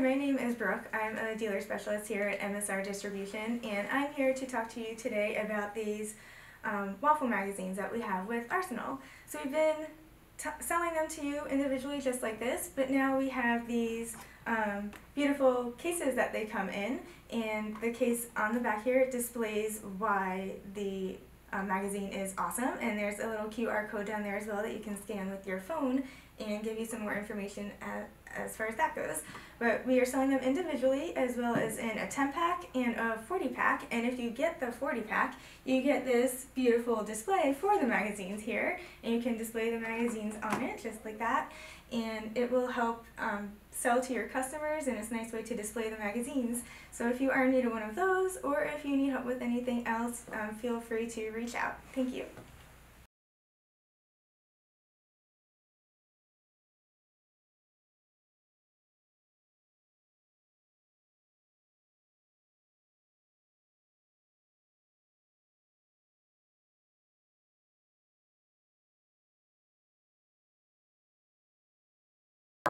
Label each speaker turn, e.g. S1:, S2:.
S1: my name is Brooke. I'm a dealer specialist here at MSR Distribution, and I'm here to talk to you today about these um, waffle magazines that we have with Arsenal. So we've been selling them to you individually just like this, but now we have these um, beautiful cases that they come in, and the case on the back here displays why the uh, magazine is awesome, and there's a little QR code down there as well that you can scan with your phone and give you some more information at, as far as that goes. But we are selling them individually as well as in a 10 pack and a 40 pack. And if you get the 40 pack, you get this beautiful display for the magazines here. And you can display the magazines on it just like that. And it will help um, sell to your customers and it's a nice way to display the magazines. So if you are in need of one of those or if you need help with anything else, um, feel free to reach out. Thank you.